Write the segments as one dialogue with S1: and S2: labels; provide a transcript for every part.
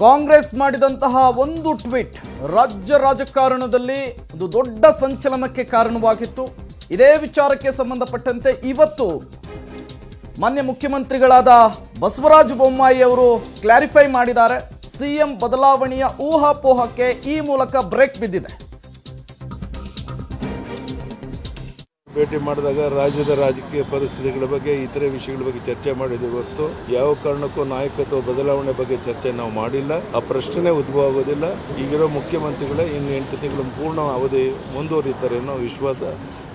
S1: ಕಾಂಗ್ರೆಸ್ ಮಾಡಿದಂತಹ ಒಂದು ಟ್ವೀಟ್ ರಾಜ್ಯ ರಾಜಕಾರಣದಲ್ಲಿ ಒಂದು ದೊಡ್ಡ ಸಂಚಲನಕ್ಕೆ ಕಾರಣವಾಗಿತ್ತು. ಇದೇ ವಿಚಾರಕ್ಕೆ ಸಂಬಂಧಪಟ್ಟಂತೆ ಇವತ್ತು ಮಾನ್ಯ ಮುಖ್ಯಮಂತ್ರಿಗಳಾದ ಬಸವರಾಜ ಬೊಮ್ಮಾಯಿ ಅವರು ಕ್ಲಾರಿಫೈ ಮಾಡಿದ್ದಾರೆ. ಸಿಎಂ ಬದಲಾವಣೆಯ ಊಹಾಪೋಹಕ್ಕೆ ಈ ಮೂಲಕ ಬ್ರೇಕ್ ಬಿದ್ದಿದೆ.
S2: ಭೇಟಿ ಮಾಡಿದಾಗ ರಾಜ್ಯದ ರಾಜಕೀಯ ಪರಿಸ್ಥಿತಿಗಳ ಬಗ್ಗೆ, ಇತರೆ ವಿಷಯಗಳ ಬಗ್ಗೆ ಚರ್ಚೆ ಮಾಡಿದ್ದೀವಿ ಹೊರತು ಯಾವ ಕಾರಣಕ್ಕೂ ನಾಯಕತ್ವ ಬದಲಾವಣೆ ಬಗ್ಗೆ ಚರ್ಚೆ ನಾವು ಮಾಡಿಲ್ಲ. ಆ ಪ್ರಶ್ನೆ ಉದ್ಭವ ಆಗೋದಿಲ್ಲ ಈಗಿರೋ ಮುಖ್ಯಮಂತ್ರಿಗಳೇ ಇನ್ನು ಎಂಟು ತಿಂಗಳು ಪೂರ್ಣ ಅವಧಿ ಮುಂದುವರಿತಾರೆ ಅನ್ನೋ ವಿಶ್ವಾಸ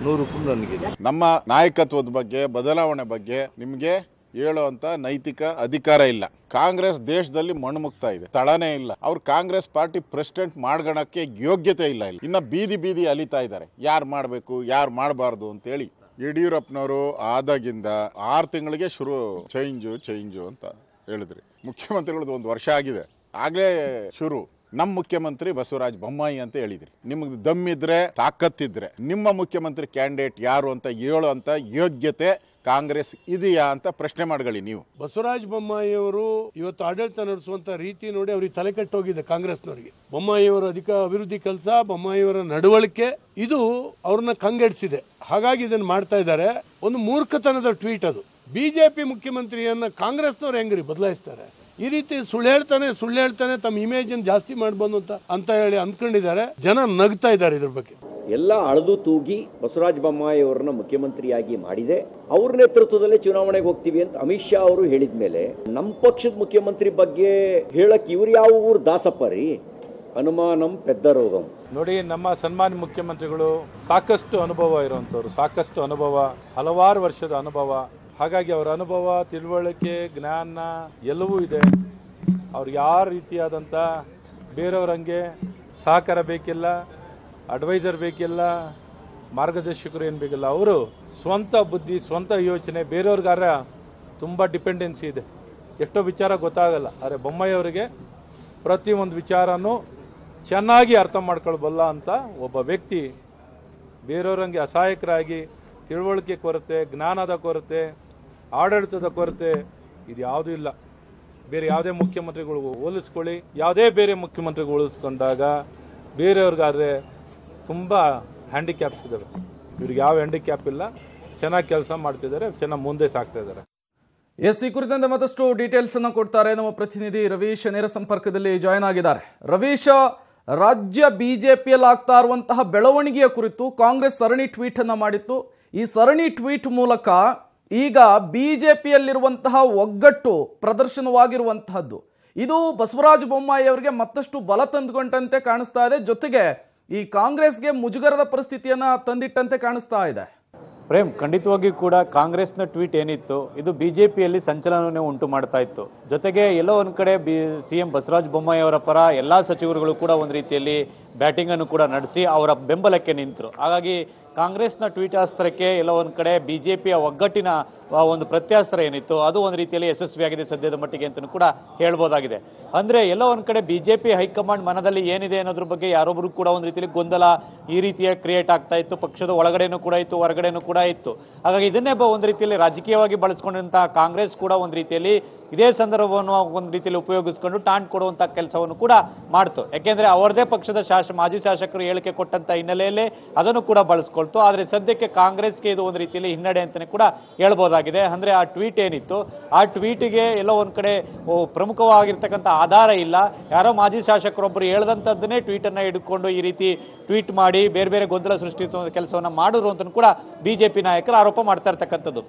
S2: ನೂರಕ್ಕೂ ನನಗಿದೆ
S3: ನಮ್ಮ ನಾಯಕತ್ವದ ಬಗ್ಗೆ, ಬದಲಾವಣೆ ಬಗ್ಗೆ ನಿಮಗೆ ಹೇಳುವಂತ ನೈತಿಕ ಅಧಿಕಾರ ಇಲ್ಲ. ಕಾಂಗ್ರೆಸ್ ದೇಶದಲ್ಲಿ ಮಣ್ಣುಮುಕ್ತಾ ಇದೆ. ತಳನೇ ಇಲ್ಲ. ಅವ್ರು ಕಾಂಗ್ರೆಸ್ ಪಾರ್ಟಿ ಪ್ರೆಸಿಡೆಂಟ್ ಮಾಡ್ಗಣಕ್ಕೆ ಯೋಗ್ಯತೆ ಇಲ್ಲ ಇಲ್ಲಿ. ಇನ್ನ ಬೀದಿ ಬೀದಿ ಅಲಿತಾ ಇದ್ದಾರೆ. ಯಾರು ಮಾಡಬೇಕು, ಯಾರು ಮಾಡಬಾರ್ದು ಅಂತೇಳಿ ಯಡಿಯೂರಪ್ಪನವರು ಆದಾಗಿಂದ ಆರು ತಿಂಗಳಿಗೆ ಶುರು ಚೇಂಜು ಚೇಂಜು ಅಂತ ಹೇಳಿದ್ರಿ. ಮುಖ್ಯಮಂತ್ರಿಗಳದ್ದು ಒಂದು ವರ್ಷ ಆಗಿದೆ. ಆಗಲೇ ಶುರು. ನಮ್ಮ ಮುಖ್ಯಮಂತ್ರಿ ಬಸವರಾಜ ಬೊಮ್ಮಾಯಿ ಅಂತ ಹೇಳಿದ್ರಿ. ನಿಮಗೆ ದಮ್ಮಿದ್ರೆ, ತಾಕತ್ತಿದ್ರೆ, ನಿಮ್ಮ ಮುಖ್ಯಮಂತ್ರಿ ಕ್ಯಾಂಡಿಡೇಟ್ ಯಾರು ಅಂತ ಹೇಳುವಂತ ಯೋಗ್ಯತೆ ಕಾಂಗ್ರೆಸ್ ಇದೆಯಾ ಅಂತ ಪ್ರಶ್ನೆ ಮಾಡ್ಕೊಳ್ಳಿ ನೀವು.
S4: ಬಸವರಾಜ ಬೊಮ್ಮಾಯಿಯವರು ಇವತ್ತು ಆಡಳಿತ ನಡೆಸುವಂತ ರೀತಿ ನೋಡಿ ಅವ್ರಿಗೆ ತಲೆ ಕೆಟ್ಟೋಗಿದೆ ಕಾಂಗ್ರೆಸ್ನವರಿಗೆ. ಬೊಮ್ಮಾಯಿಯವರ ಅಧಿಕ ಅಭಿವೃದ್ಧಿ ಕೆಲಸ ಬೊಮ್ಮಾಯಿಯವರ ನಡವಳಿಕೆ, ಇದು ಅವ್ರನ್ನ ಕಂಗೆಡಿಸಿದೆ. ಹಾಗಾಗಿ ಇದನ್ನ ಮಾಡ್ತಾ ಇದ್ದಾರೆ. ಒಂದು ಮೂರ್ಖತನದ ಟ್ವೀಟ್ ಅದು. ಬಿಜೆಪಿ ಮುಖ್ಯಮಂತ್ರಿಯನ್ನ ಕಾಂಗ್ರೆಸ್ನವ್ರು ಹೆಂಗ್ರಿ ಬದಲಾಯಿಸ್ತಾರೆ? ಈ ರೀತಿ ಸುಳ್ಳು ಹೇಳ್ತಾನೆ ಸುಳ್ಳು ಹೇಳ್ತಾನೆ ತಮ್ಮ ಇಮೇಜ್ ಜಾಸ್ತಿ ಮಾಡ್ಬೋದು ಅಂತ ಅಂತ ಹೇಳಿ ಅಂದ್ಕೊಂಡಿದ್ದಾರೆ. ಜನ ನಗ್ತಾ ಇದ್ದಾರೆ ಇದ್ರ ಬಗ್ಗೆ.
S5: ಎಲ್ಲ ಅಳದು ತೂಗಿ ಬಸವರಾಜ ಬೊಮ್ಮಾಯಿ ಅವರನ್ನ ಮುಖ್ಯಮಂತ್ರಿಯಾಗಿ ಮಾಡಿದೆ. ಅವ್ರ ನೇತೃತ್ವದಲ್ಲೇ ಚುನಾವಣೆಗೆ ಹೋಗ್ತೀವಿ ಅಂತ ಅಮಿತ್ ಶಾ ಅವರು ಹೇಳಿದ ಮೇಲೆ ನಮ್ಮ ಪಕ್ಷದ ಮುಖ್ಯಮಂತ್ರಿ ಬಗ್ಗೆ ಹೇಳಕ್ ಇವ್ರು ಯಾವ ಊರು? ದಾಸಪ್ಪ ರೀ. ಅನುಮಾನಂ ಪೆದ್ದ ರೋಗಂ
S6: ನೋಡಿ ನಮ್ಮ ಸನ್ಮಾನ್ಯ ಮುಖ್ಯಮಂತ್ರಿಗಳು ಸಾಕಷ್ಟು ಅನುಭವ ಇರುವಂಥವ್ರು ಸಾಕಷ್ಟು ಅನುಭವ ಹಲವಾರು ವರ್ಷದ ಅನುಭವ. ಹಾಗಾಗಿ ಅವರ ಅನುಭವ, ತಿಳುವಳಿಕೆ, ಜ್ಞಾನ ಎಲ್ಲವೂ ಇದೆ. ಅವ್ರಿಗೆ ಯಾವ ರೀತಿಯಾದಂಥ ಬೇರೆಯವ್ರಂಗೆ ಸಹಕಾರ ಬೇಕಿಲ್ಲ, ಅಡ್ವೈಸರ್ ಬೇಕಿಲ್ಲ, ಮಾರ್ಗದರ್ಶಕರು ಏನು ಬೇಕಿಲ್ಲ. ಅವರು ಸ್ವಂತ ಬುದ್ಧಿ, ಸ್ವಂತ ಯೋಚನೆ ಬೇರೆಯವ್ರಿಗಾರ ತುಂಬ ಡಿಪೆಂಡೆನ್ಸಿ ಇದೆ. ಎಷ್ಟೋ ವಿಚಾರ ಗೊತ್ತಾಗಲ್ಲ. ಆದರೆ ಬೊಮ್ಮಾಯಿ ಅವರಿಗೆ ಪ್ರತಿಯೊಂದು ವಿಚಾರನೂ ಚೆನ್ನಾಗಿ ಅರ್ಥ ಮಾಡ್ಕೊಳ್ಬಲ್ಲ ಅಂತ ಒಬ್ಬ ವ್ಯಕ್ತಿ ಬೇರೆಯವ್ರಂಗೆ ಅಸಹಾಯಕರಾಗಿ ತಿಳುವಳಿಕೆ ಕೊರತೆ, ಜ್ಞಾನದ ಕೊರತೆ, ಆಡಳಿತದ ಕೊರತೆ, ಇದು ಯಾವುದೂ ಇಲ್ಲ. ಬೇರೆ ಯಾವುದೇ ಮುಖ್ಯಮಂತ್ರಿಗಳು ಹೋಲಿಸ್ಕೊಳ್ಳಿ, ಯಾವುದೇ ಬೇರೆ ಮುಖ್ಯಮಂತ್ರಿಗಳು ಹೋಲಿಸ್ಕೊಂಡಾಗ ಬೇರೆಯವ್ರಿಗಾದ್ರೆ ತುಂಬ ಹ್ಯಾಂಡಿಕ್ಯಾಪ್ಸ್ ಇದ್ದಾರೆ ಇವ್ರಿಗೆ ಯಾವ ಹ್ಯಾಂಡಿಕ್ಯಾಪ್ ಇಲ್ಲ. ಚೆನ್ನಾಗಿ ಕೆಲಸ ಮಾಡ್ತಿದ್ದಾರೆ, ಚೆನ್ನಾಗಿ ಮುಂದೆ ಸಾಕ್ತಾ ಇದ್ದಾರೆ.
S1: ಎಸ್, ಈ ಕುರಿತಂತೆ ಮತ್ತಷ್ಟು ಡೀಟೇಲ್ಸ್ ಅನ್ನು ಕೊಡ್ತಾರೆ ನಮ್ಮ ಪ್ರತಿನಿಧಿ ರವೀಶ್ ನೇರ ಸಂಪರ್ಕದಲ್ಲಿ ಜಾಯ್ನ್ ಆಗಿದ್ದಾರೆ. ರವೀಶ್, ರಾಜ್ಯ ಬಿಜೆಪಿಯಲ್ಲಿ ಆಗ್ತಾ ಇರುವಂತಹ ಬೆಳವಣಿಗೆಯ ಕುರಿತು ಕಾಂಗ್ರೆಸ್ ಸರಣಿ ಟ್ವೀಟ್ ಅನ್ನ ಮಾಡಿತ್ತು. ಈ ಸರಣಿ ಟ್ವೀಟ್ ಮೂಲಕ ಈಗ ಬಿ ಜೆ ಪಿಯಲ್ಲಿರುವಂತಹ ಒಗ್ಗಟ್ಟು ಪ್ರದರ್ಶನವಾಗಿರುವಂತಹದ್ದು. ಇದು ಬಸವರಾಜ ಬೊಮ್ಮಾಯಿ ಅವರಿಗೆ ಮತ್ತಷ್ಟು ಬಲ ತಂದುಕೊಂಡಂತೆ ಕಾಣಿಸ್ತಾ ಇದೆ. ಜೊತೆಗೆ ಈ ಕಾಂಗ್ರೆಸ್ಗೆ ಮುಜುಗರದ ಪರಿಸ್ಥಿತಿಯನ್ನು ತಂದಿಟ್ಟಂತೆ ಕಾಣಿಸ್ತಾ ಇದೆ.
S7: ಪ್ರೇಮ್, ಖಂಡಿತವಾಗಿ ಕೂಡ ಕಾಂಗ್ರೆಸ್ನ ಟ್ವೀಟ್ ಏನಿತ್ತು, ಇದು ಬಿಜೆಪಿಯಲ್ಲಿ ಸಂಚಲನವನ್ನೇ ಉಂಟು ಮಾಡ್ತಾ ಇತ್ತು. ಜೊತೆಗೆ ಎಲ್ಲೋ ಒಂದು ಕಡೆ B C M Basavaraja Bommai ಅವರ ಪರ ಎಲ್ಲ ಸಚಿವರುಗಳು ಕೂಡ ಒಂದು ರೀತಿಯಲ್ಲಿ ಬ್ಯಾಟಿಂಗನ್ನು ಕೂಡ ನಡೆಸಿ ಅವರ ಬೆಂಬಲಕ್ಕೆ ನಿಂತರು. ಹಾಗಾಗಿ ಕಾಂಗ್ರೆಸ್ನ ಟ್ವೀಟ್ ಅಸ್ತ್ರಕ್ಕೆ ಎಲ್ಲೋ ಒಂದ್ ಕಡೆ ಬಿಜೆಪಿಯ ಒಗ್ಗಟ್ಟಿನ ಒಂದು ಪ್ರತ್ಯಾಸ್ತ್ರ ಏನಿತ್ತು, ಅದು ಒಂದು ರೀತಿಯಲ್ಲಿ ಯಶಸ್ವಿಯಾಗಿದೆ ಸದ್ಯದ ಮಟ್ಟಿಗೆ ಅಂತಲೂ ಕೂಡ ಹೇಳ್ಬೋದಾಗಿದೆ. ಅಂದ್ರೆ ಎಲ್ಲ ಒಂದ್ ಕಡೆ ಬಿಜೆಪಿ ಹೈಕಮಾಂಡ್ ಮನದಲ್ಲಿ ಏನಿದೆ ಅನ್ನೋದ್ರ ಬಗ್ಗೆ ಯಾರೊಬ್ಬರು ಕೂಡ ಒಂದು ರೀತಿಯಲ್ಲಿ ಗೊಂದಲ ಈ ರೀತಿಯ ಕ್ರಿಯೇಟ್ ಆಗ್ತಾ ಇತ್ತು, ಪಕ್ಷದ ಒಳಗಡೆನೂ ಕೂಡ ಇತ್ತು, ಹೊರಗಡೆನೂ ಕೂಡ ಇತ್ತು. ಹಾಗಾಗಿ ಇದನ್ನೇ ಒಂದು ರೀತಿಯಲ್ಲಿ ರಾಜಕೀಯವಾಗಿ ಬಳಸ್ಕೊಂಡಂತಹ ಕಾಂಗ್ರೆಸ್ ಕೂಡ ಒಂದು ರೀತಿಯಲ್ಲಿ ಇದೇ ಸಂದರ್ಭವನ್ನು ಒಂದು ರೀತಿಯಲ್ಲಿ ಉಪಯೋಗಿಸ್ಕೊಂಡು ಟಾಂಟ್ ಕೊಡುವಂತ ಕೆಲಸವನ್ನು ಕೂಡ ಮಾಡ್ತು. ಯಾಕೆಂದ್ರೆ ಅವರದೇ ಪಕ್ಷದ ಶಾಸ, ಮಾಜಿ ಶಾಸಕರು ಹೇಳಿಕೆ ಕೊಟ್ಟಂತ ಹಿನ್ನೆಲೆಯಲ್ಲಿ ಅದನ್ನು ಕೂಡ ಆದ್ರೆ ಸದ್ಯಕ್ಕೆ ಕಾಂಗ್ರೆಸ್ಗೆ ಇದು ಒಂದು ರೀತಿಯಲ್ಲಿ ಹಿನ್ನಡೆ ಅಂತಲೇ ಕೂಡ ಹೇಳ್ಬೋದಾಗಿದೆ. ಅಂದ್ರೆ ಆ ಟ್ವೀಟ್ ಏನಿತ್ತು? ಆ ಟ್ವೀಟ್ಗೆ ಎಲ್ಲೋ ಒಂದು ಕಡೆ ಪ್ರಮುಖವಾಗಿರ್ತಕ್ಕಂಥ ಆಧಾರ ಇಲ್ಲ. ಯಾರೋ ಮಾಜಿ ಶಾಸಕರೊಬ್ಬರು ಹೇಳ್ದಂಥದ್ದನ್ನೇ ಟ್ವೀಟ್ ಅನ್ನ ಹಿಡ್ಕೊಂಡು ಈ ರೀತಿ ಟ್ವೀಟ್ ಮಾಡಿ ಬೇರೆ ಬೇರೆ ಗೊಂದಲ ಸೃಷ್ಟಿಸುವ ಕೆಲಸವನ್ನ ಮಾಡಿದ್ರು ಅಂತ ಕೂಡ ಬಿಜೆಪಿ ನಾಯಕರು ಆರೋಪ ಮಾಡ್ತಾ ಇರ್ತಕ್ಕಂಥದ್ದು.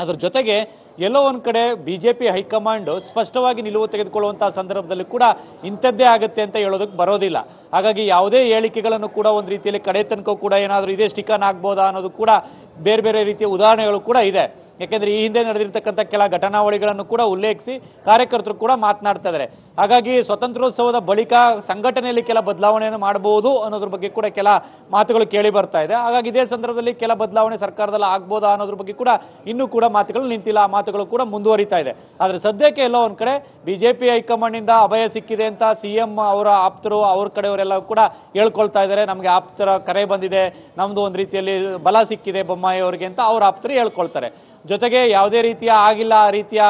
S7: ಅದ್ರ ಜೊತೆಗೆ ಎಲ್ಲೋ ಒಂದು ಕಡೆ ಬಿಜೆಪಿ ಹೈಕಮಾಂಡ್ ಸ್ಪಷ್ಟವಾಗಿ ನಿಲುವು ತೆಗೆದುಕೊಳ್ಳುವಂತಹ ಸಂದರ್ಭದಲ್ಲಿ ಕೂಡ ಇಂಥದ್ದೇ ಆಗುತ್ತೆ ಅಂತ ಹೇಳೋದಕ್ಕೆ ಬರೋದಿಲ್ಲ. ಹಾಗಾಗಿ ಯಾವುದೇ ಹೇಳಿಕೆಗಳನ್ನು ಕೂಡ ಒಂದು ರೀತಿಯಲ್ಲಿ ಕಡೆ ತನಕ ಕೂಡ ಏನಾದರೂ ಇದೇ ಸ್ಟಿಕನ್ ಆಗ್ಬೋದಾ ಅನ್ನೋದು ಕೂಡ ಬೇರೆ ಬೇರೆ ರೀತಿಯ ಉದಾಹರಣೆಗಳು ಕೂಡ ಇದೆ. ಯಾಕೆಂದ್ರೆ ಈ ಹಿಂದೆ ನಡೆದಿರ್ತಕ್ಕಂಥ ಕೆಲ ಘಟನಾವಳಿಗಳನ್ನು ಕೂಡ ಉಲ್ಲೇಖಿಸಿ ಕಾರ್ಯಕರ್ತರು ಕೂಡ ಮಾತನಾಡ್ತಾ ಇದ್ದಾರೆ. ಹಾಗಾಗಿ ಸ್ವತಂತ್ರೋತ್ಸವದ ಬಳಿಕ ಸಂಘಟನೆಯಲ್ಲಿ ಕೆಲ ಬದಲಾವಣೆಯನ್ನು ಮಾಡಬಹುದು ಅನ್ನೋದ್ರ ಬಗ್ಗೆ ಕೂಡ ಕೆಲ ಮಾತುಗಳು ಕೇಳಿ ಬರ್ತಾ ಇದೆ. ಹಾಗಾಗಿ ಇದೇ ಸಂದರ್ಭದಲ್ಲಿ ಕೆಲ ಬದಲಾವಣೆ ಸರ್ಕಾರದಲ್ಲಿ ಆಗ್ಬೋದಾ ಅನ್ನೋದ್ರ ಬಗ್ಗೆ ಕೂಡ ಇನ್ನೂ ಕೂಡ ಮಾತುಗಳು ನಿಂತಿಲ್ಲ. ಆ ಮಾತುಗಳು ಕೂಡ ಮುಂದುವರಿತಾ ಇದೆ. ಆದರೆ ಸದ್ಯಕ್ಕೆ ಎಲ್ಲೋ ಒಂದ್ ಕಡೆ ಬಿಜೆಪಿ ಹೈಕಮಾಂಡ್ನಿಂದ ಅಭಯ ಸಿಕ್ಕಿದೆ ಅಂತ ಸಿಎಂ ಅವರ ಆಪ್ತರು ಅವ್ರ ಕಡೆಯವರೆಲ್ಲ ಕೂಡ ಹೇಳ್ಕೊಳ್ತಾ ಇದ್ದಾರೆ ನಮಗೆ ಆಪ್ತರ ಕರೆ ಬಂದಿದೆ ನಮ್ದು ಒಂದು ರೀತಿಯಲ್ಲಿ ಬಲ ಸಿಕ್ಕಿದೆ ಬೊಮ್ಮಾಯಿ ಅವರಿಗೆ ಅಂತ ಅವ್ರ ಆಪ್ತರು ಹೇಳ್ಕೊಳ್ತಾರೆ. ಜೊತೆಗೆ ಯಾವುದೇ ರೀತಿಯ ಆಗಿಲ್ಲ ಆ ರೀತಿಯ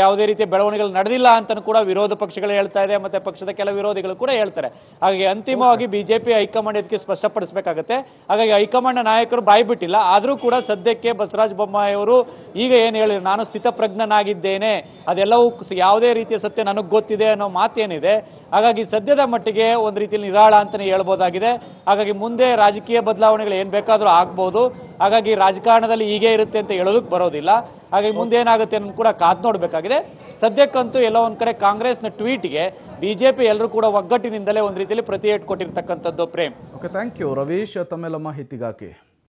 S7: ಯಾವುದೇ ರೀತಿಯ ಬೆಳವಣಿಗೆಗಳು ನಡೆದಿಲ್ಲ ಅಂತಲೂ ಕೂಡ ವಿರೋಧ ಪಕ್ಷಗಳು ಹೇಳ್ತಾ ಇದೆ ಮತ್ತೆ ಪಕ್ಷದ ಕೆಲ ವಿರೋಧಿಗಳು ಕೂಡ ಹೇಳ್ತಾರೆ. ಹಾಗಾಗಿ ಅಂತಿಮವಾಗಿ ಬಿಜೆಪಿ ಹೈಕಮಾಂಡ್ ಇದಕ್ಕೆ ಸ್ಪಷ್ಟಪಡಿಸಬೇಕಾಗುತ್ತೆ. ಹಾಗಾಗಿ ಹೈಕಮಾಂಡ್ ನಾಯಕರು ಬಾಯಿ ಬಿಟ್ಟಿಲ್ಲ ಆದರೂ ಕೂಡ ಸದ್ಯಕ್ಕೆ ಬಸವರಾಜ ಬೊಮ್ಮಾಯಿ ಅವರು ಈಗ ಏನು ಹೇಳಿ ನಾನು ಸ್ಥಿತಪ್ರಜ್ಞನಾಗಿದ್ದೇನೆ ಅದೆಲ್ಲವೂ ಯಾವುದೇ ರೀತಿಯ ಸತ್ಯ ನನಗೆ ಗೊತ್ತಿದೆ ಅನ್ನೋ ಮಾತೇನಿದೆ. ಹಾಗಾಗಿ ಸದ್ಯದ ಮಟ್ಟಿಗೆ ಒಂದು ರೀತಿಯಲ್ಲಿ ನಿರಾಳ ಅಂತಲೇ ಹೇಳ್ಬೋದಾಗಿದೆ. ಹಾಗಾಗಿ ಮುಂದೆ ರಾಜಕೀಯ ಬದಲಾವಣೆಗಳು ಏನ್ ಬೇಕಾದರೂ ಆಗ್ಬೋದು. ಹಾಗಾಗಿ ರಾಜಕಾರಣದಲ್ಲಿ ಹೀಗೆ ಇರುತ್ತೆ ಅಂತ ಹೇಳೋದಕ್ಕೆ ಬರೋದಿಲ್ಲ. ಹಾಗಾಗಿ ಮುಂದೆ ಏನಾಗುತ್ತೆ ಅನ್ನೋದು ಕೂಡ ಕಾದ್ ನೋಡಬೇಕಾಗಿದೆ. ಸದ್ಯಕ್ಕಂತೂ ಎಲ್ಲೋ ಒಂದ್ ಕಡೆ ಕಾಂಗ್ರೆಸ್ನ ಟ್ವೀಟ್ಗೆ ಬಿಜೆಪಿ ಎಲ್ಲರೂ ಕೂಡ ಒಗ್ಗಟ್ಟಿನಿಂದಲೇ ಒಂದ್ ರೀತಿಯಲ್ಲಿ ಪ್ರತಿ ಏಟ್ ಕೊಟ್ಟಿರ್ತಕ್ಕಂಥದ್ದು Prem.
S1: Okay thank you Ravish, ತಮ್ಮೆಲ್ಲ ಮಾಹಿತಿಗಾಗಿ.